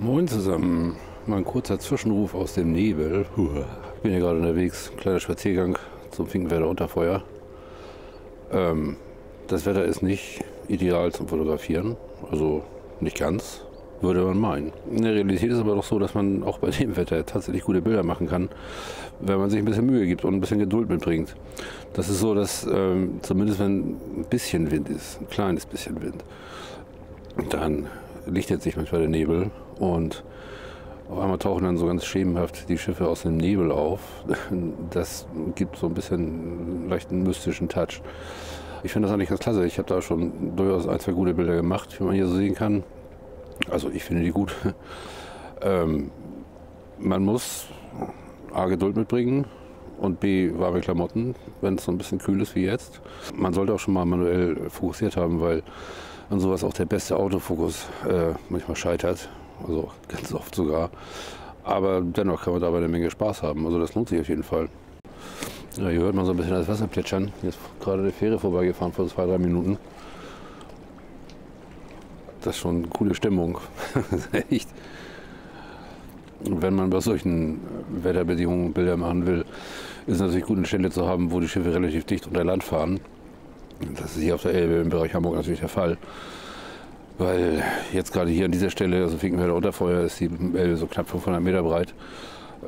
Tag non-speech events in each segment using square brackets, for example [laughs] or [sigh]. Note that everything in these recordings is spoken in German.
Moin zusammen. Mal ein kurzer Zwischenruf aus dem Nebel. Ich bin hier gerade unterwegs. Kleiner Spaziergang zum Finkenwerder Unterfeuer. Ähm, das Wetter ist nicht ideal zum Fotografieren. Also nicht ganz, würde man meinen. In der Realität ist es aber doch so, dass man auch bei dem Wetter tatsächlich gute Bilder machen kann, wenn man sich ein bisschen Mühe gibt und ein bisschen Geduld mitbringt. Das ist so, dass ähm, zumindest wenn ein bisschen Wind ist, ein kleines bisschen Wind, dann lichtet sich manchmal der Nebel und auf einmal tauchen dann so ganz schemenhaft die Schiffe aus dem Nebel auf. [laughs] Das gibt so ein bisschen einen leichten mystischen Touch. Ich finde das eigentlich ganz klasse. Ich habe da schon durchaus ein, zwei gute Bilder gemacht, wie man hier so sehen kann. Also ich finde die gut. [laughs] ähm, man muss A, Geduld mitbringen und B, warme Klamotten, wenn es so ein bisschen kühl ist wie jetzt. Man sollte auch schon mal manuell fokussiert haben, weil an sowas auch der beste Autofokus äh, manchmal scheitert. Also ganz oft sogar. Aber dennoch kann man dabei eine Menge Spaß haben. Also das lohnt sich auf jeden Fall. Ja, hier hört man so ein bisschen das Wasser plätschern. Hier ist gerade eine Fähre vorbeigefahren vor zwei, drei Minuten. Das ist schon eine coole Stimmung. [laughs] Echt. Wenn man bei solchen Wetterbedingungen Bilder machen will, ist natürlich gut, eine Stelle zu haben, wo die Schiffe relativ dicht unter Land fahren. Das ist hier auf der Elbe im Bereich Hamburg natürlich der Fall. Weil jetzt gerade hier an dieser Stelle, also Finkenwerder Unterfeuer, ist die Elbe so knapp 500 Meter breit.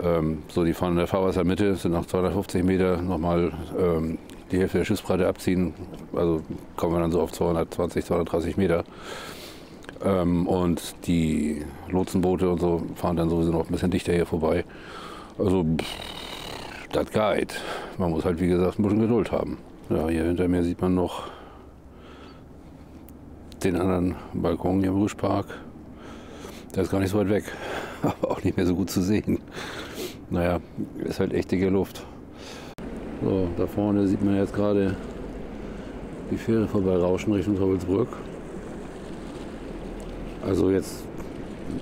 Ähm, so, die fahren in der Fahrwassermitte, sind noch 250 Meter, nochmal ähm, die Hälfte der Schiffsbreite abziehen. Also kommen wir dann so auf 220, 230 Meter. Ähm, und die Lotsenboote und so fahren dann sowieso noch ein bisschen dichter hier vorbei. Also, das geht. Man muss halt, wie gesagt, ein bisschen Geduld haben. Ja, hier hinter mir sieht man noch den anderen Balkon hier im Rüschpark. Der ist gar nicht so weit weg, [laughs] aber auch nicht mehr so gut zu sehen. Naja, ist halt echt dicke Luft. So, da vorne sieht man jetzt gerade die Fähre vorbei rauschen Richtung Traubelsbrück. Also jetzt,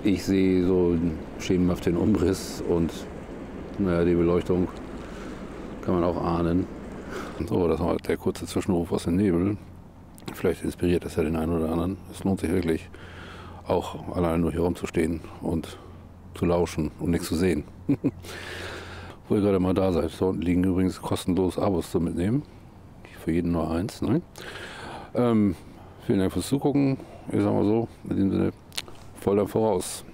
ich sehe so schemenhaft den Umriss und naja, die Beleuchtung kann man auch ahnen. So, das war der kurze Zwischenruf aus dem Nebel. Vielleicht inspiriert das ja den einen oder anderen. Es lohnt sich wirklich, auch allein nur hier rumzustehen und zu lauschen und nichts zu sehen. [laughs] Wo ihr gerade mal da seid. Da unten liegen übrigens kostenlos Abos zu mitnehmen. Für jeden nur eins. Ne? Ähm, vielen Dank fürs Zugucken. Ich sag mal so, in dem Sinne, voll dann voraus.